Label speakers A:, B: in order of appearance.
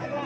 A: ¡Vamos!